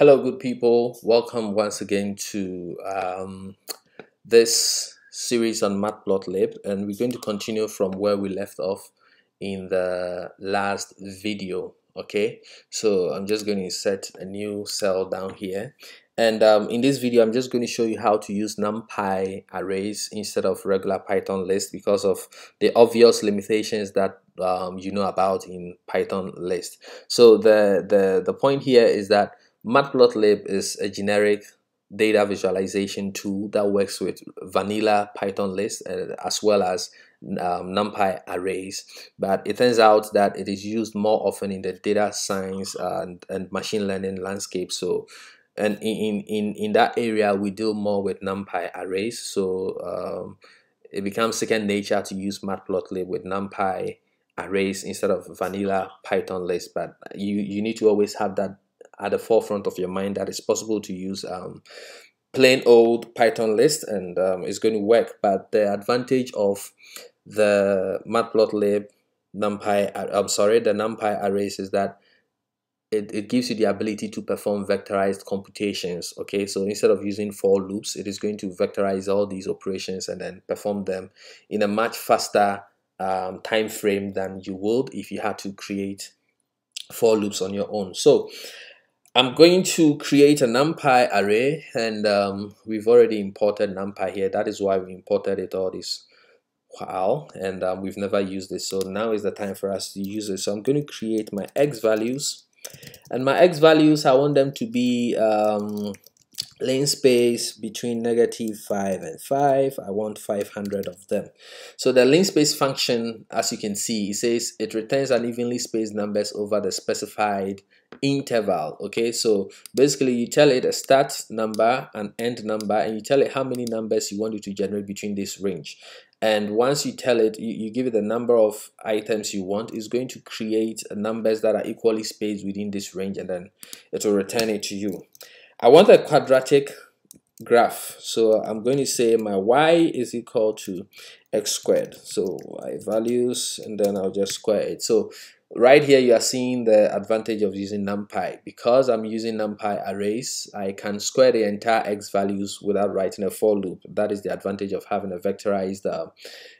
Hello, good people. Welcome once again to um, this series on Matplotlib, and we're going to continue from where we left off in the last video. Okay, so I'm just going to set a new cell down here, and um, in this video, I'm just going to show you how to use NumPy arrays instead of regular Python list because of the obvious limitations that um, you know about in Python list. So the the the point here is that Matplotlib is a generic data visualization tool that works with vanilla Python lists uh, as well as um, NumPy arrays. But it turns out that it is used more often in the data science and, and machine learning landscape. So, and in, in, in that area, we deal more with NumPy arrays. So um, it becomes second nature to use Matplotlib with NumPy arrays instead of vanilla Python lists. But you, you need to always have that at the forefront of your mind that it's possible to use um, plain old Python list and um, it's going to work. But the advantage of the Matplotlib NumPy, uh, I'm sorry, the NumPy arrays is that it, it gives you the ability to perform vectorized computations okay so instead of using for loops it is going to vectorize all these operations and then perform them in a much faster um, time frame than you would if you had to create for loops on your own so I'm going to create a numpy array and um, we've already imported numpy here. That is why we imported it all this while and um, we've never used this so now is the time for us to use it. So I'm going to create my x values. And my x values I want them to be um, space between negative 5 and 5 I want 500 of them. So the linspace function as you can see it says it returns an evenly spaced numbers over the specified interval okay? So basically you tell it a start number and end number and you tell it how many numbers you want it to generate between this range. And once you tell it you, you give it the number of items you want it's going to create numbers that are equally spaced within this range and then it will return it to you. I want a quadratic graph. So I'm going to say my y is equal to x squared. So y values and then I'll just square it. So right here you are seeing the advantage of using numpy. Because I'm using numpy arrays I can square the entire x values without writing a for loop. That is the advantage of having a vectorized uh,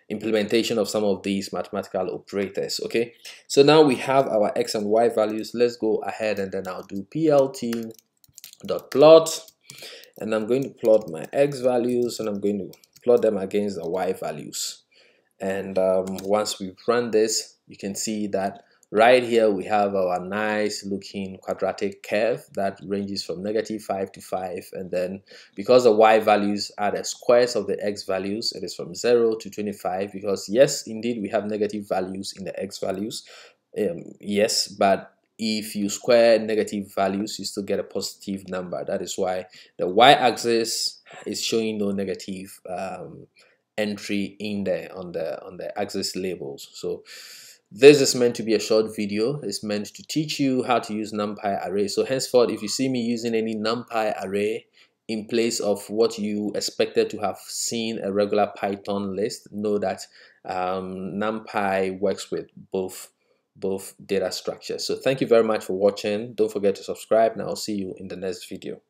implementation of some of these mathematical operators okay? So now we have our x and y values. Let's go ahead and then I'll do plt dot plot and I'm going to plot my x values and I'm going to plot them against the y values. And um, once we run this you can see that right here we have our nice looking quadratic curve that ranges from negative 5 to 5 and then because the y values are the squares of the x values it is from 0 to 25 because yes indeed we have negative values in the x values. Um, yes but if you square negative values you still get a positive number. That is why the y-axis is showing no negative um, entry in there on the on the axis labels. So this is meant to be a short video it's meant to teach you how to use numpy array so henceforth if you see me using any numpy array in place of what you expected to have seen a regular python list know that um, numpy works with both both data structures. So thank you very much for watching. Don't forget to subscribe and I'll see you in the next video.